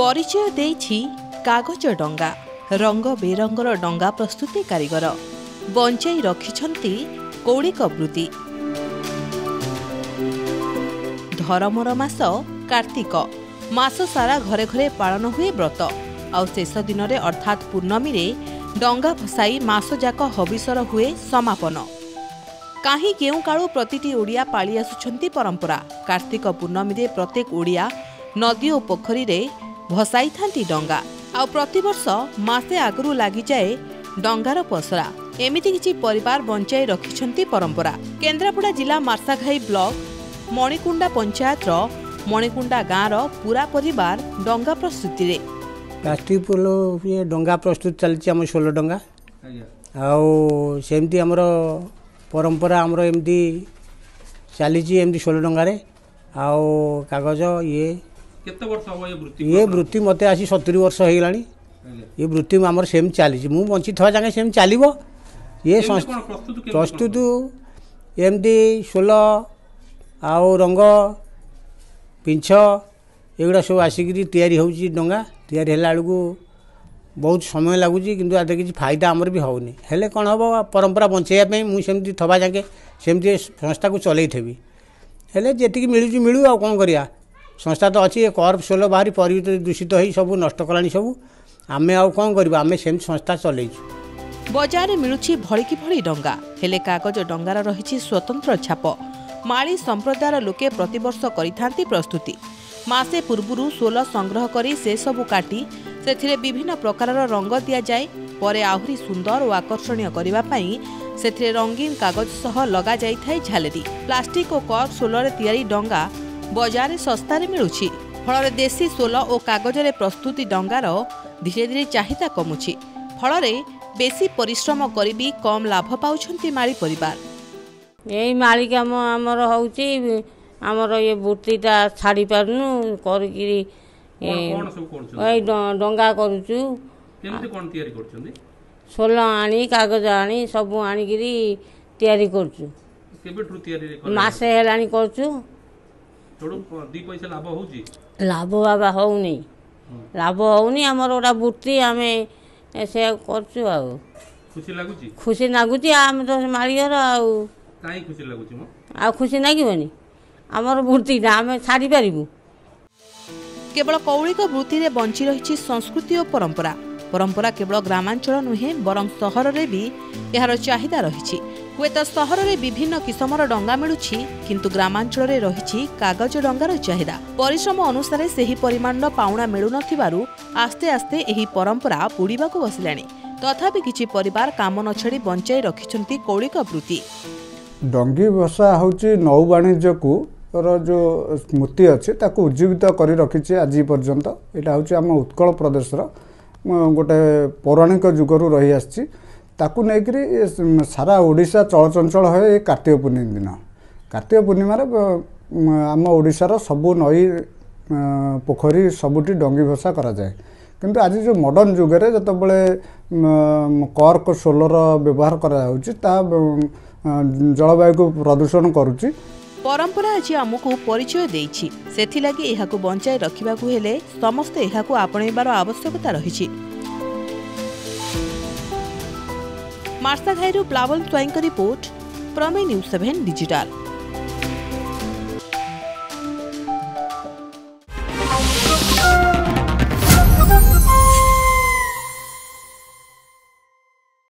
ପରିଚୟ ଦେଇଛି କାଗଜ ଡଙ୍ଗା ରଙ୍ଗ ବେରଙ୍ଗର ଡଙ୍ଗା ପ୍ରସ୍ତୁତି କାରିଗର। ବଞ୍ଚାଇ ରଖିଛନ୍ତି କୌଳିକ ବୃତ୍ତି। ଧରମର ମାସ କାର୍ତ୍ତିକ। ମାସ ସାରା ଘରେ ଘରେ ପାଳନ ହୁଏ ବ୍ରତ। ଆଉ ଶେଷ ଦିନରେ ଅର୍ଥାତ୍ ପୂର୍ଣ୍ଣମୀରେ ଡଙ୍ଗା ଭସାଇ ମାସଯାକ ହବିଷର ହୁଏ ସମାପନ। କାହିଁ କେଉଁ କାଳୁ ପ୍ରତିଟି ଓଡ଼ିଆ ପାଳି ଆସୁଛନ୍ତି ପରମ୍ପରା? କାର୍ତ୍ତିକ ପୂର୍ଣ୍ଣମୀରେ ପ୍ରତ୍ୟେକ ଓଡ଼ିଆ ନଦୀ ଓ ପୋଖରୀରେ ଭସାଇଥାନ୍ତି ଡଙ୍ଗା। ଆଉ ପ୍ରତିବର୍ଷ ମାସେ ଆଗରୁ ଲାଗିଯାଏ ଡଙ୍ଗାର ପସରା। ଏମିତି କିଛି ପରିବାର ବଞ୍ଚାଇ ରଖିଛନ୍ତି ପରମ୍ପରା। କେନ୍ଦ୍ରାପଡ଼ା ଜିଲ୍ଲା ମାର୍ଶାଘାଇ ବ୍ଲକ ମଣିକୁଣ୍ଡା ପଞ୍ଚାୟତର ମଣିକୁଣ୍ଡା ଗାଁର ପୁରା ପରିବାର ଡଙ୍ଗା ପ୍ରସ୍ତୁତିରେ। ପ୍ଲାଷ୍ଟିକ୍ ପୋଲ ଇଏ ଡଙ୍ଗା ପ୍ରସ୍ତୁତ ଚାଲିଛି ଆମ ଷୋଲ ଡଙ୍ଗା। ଆଉ ସେମିତି ଆମର ପରମ୍ପରା ଆମର ଏମିତି ଚାଲିଛି ଏମିତି ଷୋଳ ଡଙ୍ଗାରେ। ଆଉ କାଗଜ ଇଏ କେତେ ବର୍ଷ ହବ ଏ ବୃତ୍ତି ଇଏ ବୃତ୍ତି ମୋତେ ଆସି ସତୁରି ବର୍ଷ ହେଇଗଲାଣି। ଏ ବୃତ୍ତି ଆମର ସେମିତି ଚାଲିଛି। ମୁଁ ବଞ୍ଚିଥିବା ଯାକେ ସେମିତି ଚାଲିବ। ଇଏ କେମିତି ସଂସ୍ଥା କଣ ପ୍ରସ୍ତୁତ କେମିତି ପ୍ରସ୍ତୁତ ଏମିତି ଷୋଲ ଆଉ ରଙ୍ଗ ପିଞ୍ଛ ଏଗୁଡ଼ା ସବୁ ଆସିକିରି ତିଆରି ହେଉଛି ଡଙ୍ଗା। ତିଆରି ହେଲା ବେଳକୁ ବହୁତ ସମୟ ଲାଗୁଛି କିନ୍ତୁ ଆଦେହରେ କିଛି ଫାଇଦା ଆମର ବି ହେଉନି। ହେଲେ କ'ଣ ହେବ ପରମ୍ପରା ବଞ୍ଚାଇବା ପାଇଁ ମୁଁ ସେମିତି ଥବା ଯାକେ ସେମିତି ଏ ସଂସ୍ଥାକୁ ଚଲେଇଥିବି। ହେଲେ ଯେତିକି ମିଳୁଛି ମିଳୁ ଆଉ କ'ଣ କରିବା? ସଂସ୍ଥା ତ ଅଛି ଏ କର୍ପ ସୋଲ ବାହାରି ପରିବେଶ ଦୂଷିତ ହେଇ ସବୁ ନଷ୍ଟ କଲାଣି ସବୁ। ଆମେ ଆଉ କ'ଣ କରିବା? ଆମେ ସେମିତି ସଂସ୍ଥା ଚଲେଇଛୁ। ବଜାରରେ ମିଳୁଛି ଭଳିକି ଭଳି ଡଙ୍ଗା। ହେଲେ କାଗଜ ଡଙ୍ଗାର ରହିଛି ସ୍ୱତନ୍ତ୍ର ଛାପ। ମାଳି ସମ୍ପ୍ରଦାୟର ଲୋକେ ପ୍ରତିବର୍ଷ କରିଥାନ୍ତି ପ୍ରସ୍ତୁତି। ମାସେ ପୂର୍ବରୁ ସୋଲ ସଂଗ୍ରହ କରି ସେସବୁ କାଟି ସେଥିରେ ବିଭିନ୍ନ ପ୍ରକାରର ରଙ୍ଗ ଦିଆଯାଏ। ପରେ ଆହୁରି ସୁନ୍ଦର ଓ ଆକର୍ଷଣୀୟ କରିବା ପାଇଁ ସେଥିରେ ରଙ୍ଗୀନ କାଗଜ ସହ ଲଗାଯାଇଥାଏ ଝାଲେରି। ପ୍ଲାଷ୍ଟିକ ଓ କର୍କ ସୋଲରେ ତିଆରି ଡଙ୍ଗା ବଜାରରେ ଶସ୍ତାରେ ମିଳୁଛି। ଫଳରେ ଦେଶୀ ସୋଲ ଓ କାଗଜରେ ପ୍ରସ୍ତୁତି ଡଙ୍ଗାର ଧୀରେ ଧୀରେ ଚାହିଦା କମୁଛି। ଫଳରେ ବେଶୀ ପରିଶ୍ରମ କରି ବି କମ୍ ଲାଭ ପାଉଛନ୍ତି ମାଳି ପରିବାର। ଏଇ ମାଳି କାମ ଆମର ହେଉଛି ଆମର ଏ ବୃତ୍ତିଟା ଛାଡ଼ି ପାରୁନୁ କରିକିରି ଏ, କଣ କଣ ସବୁ କରୁଛନ୍ତି? ଏଇ ଡ- ଡଙ୍ଗା କରୁଛୁ। କେମିତି କଣ ତିଆରି କରୁଛନ୍ତି? ସୋଲ ଆଣି କାଗଜ ଆଣି ସବୁ ଆଣିକିରି ତିଆରି କରୁଛୁ। କେବେଠୁ ତିଆରି କଲେ ମାସେ ହେଲାଣି କରୁଛୁ। ପଇସା ଲାଭ ହଉଛି? ଲାଭ ବାବା ହେଉନି। ଲାଭ ହେଉନି ଆମର ଗୋଟେ ବୃତ୍ତି ଆମେ ସେ କରୁଛୁ ଆଉ। ଖୁସି ଲାଗୁଛି? ଖୁସି ଲାଗୁଛି ଆମେ ତ ମାଳିଘର ଆଉ। କାହିଁ ଖୁସି ଲାଗୁଛି ଆଉ ଖୁସି ଲାଗିବନି ଆମର ବୃତ୍ତିଟା ଆମେ ଛାଡ଼ିପାରିବୁ କେବଳ କୌଳିକ ବୃତ୍ତିରେ ବଞ୍ଚି ରହିଛି ସଂସ୍କୃତି ଓ ପରମ୍ପରା। ପରମ୍ପରା କେବଳ ଗ୍ରାମାଞ୍ଚଳ ନୁହେଁ ବରଂ ସହରରେ ବି ଏହାର ଚାହିଦା ରହିଛି। ହୁଏତ ସହରରେ ବିଭିନ୍ନ କିସମର ଡଙ୍ଗା ମିଳୁଛି କିନ୍ତୁ ଗ୍ରାମାଞ୍ଚଳରେ ରହିଛି କାଗଜ ଡଙ୍ଗାର ଚାହିଦା। ପରିଶ୍ରମ ଅନୁସାରେ ସେହି ପରିମାଣର ପାଉଣା ମିଳୁନଥିବାରୁ ଆସ୍ତେ ଆସ୍ତେ ଏହି ପରମ୍ପରା ବୁଡ଼ିବାକୁ ବସିଲାଣି। ତଥାପି କିଛି ପରିବାର କାମ ନ ଛାଡ଼ି ବଞ୍ଚାଇ ରଖିଛନ୍ତି କୌଳିକ ବୃତ୍ତି। ଡଙ୍ଗି ଭସା ହେଉଛି ନୌ ବାଣିଜ୍ୟକୁ ଯେଉଁ ସ୍ମୃତି ଅଛି ତାକୁ ଉଜ୍ଜୀବିତ କରି ରଖିଛି ଆଜି ପର୍ଯ୍ୟନ୍ତ। ଏଇଟା ହେଉଛି ଆମ ଉତ୍କଳ ପ୍ରଦେଶର ଗୋଟେ ପୌରାଣିକ ଯୁଗରୁ ରହିଆସିଛି ତାକୁ ନେଇକରି ସାରା ଓଡ଼ିଶା ଚଳଚଞ୍ଚଳ ହୁଏ ଏ କାର୍ତ୍ତିକ ପୂର୍ଣ୍ଣିମା ଦିନ। କାର୍ତ୍ତିକ ପୂର୍ଣ୍ଣିମାରେ ଆମ ଓଡ଼ିଶାର ସବୁ ନଈ ପୋଖରୀ ସବୁଠି ଡଙ୍ଗି ଭସା କରାଯାଏ। କିନ୍ତୁ ଆଜି ଯେଉଁ ମଡ଼ର୍ଣ୍ଣ ଯୁଗରେ ଯେତେବେଳେ କର୍କ ସୋଲର ବ୍ୟବହାର କରାଯାଉଛି ତାହା ଜଳବାୟୁକୁ ପ୍ରଦୂଷଣ କରୁଛି। ପରମ୍ପରା ଆଜି ଆମକୁ ପରିଚୟ ଦେଇଛି। ସେଥିଲାଗି ଏହାକୁ ବଞ୍ଚାଇ ରଖିବାକୁ ହେଲେ ସମସ୍ତେ ଏହାକୁ ଆପଣେଇବାର ଆବଶ୍ୟକତା ରହିଛି। ମାର୍ଶାଘାଇରୁ ପ୍ଲାବନ ସ୍ୱାଇଁଙ୍କ report Prameya news seven digital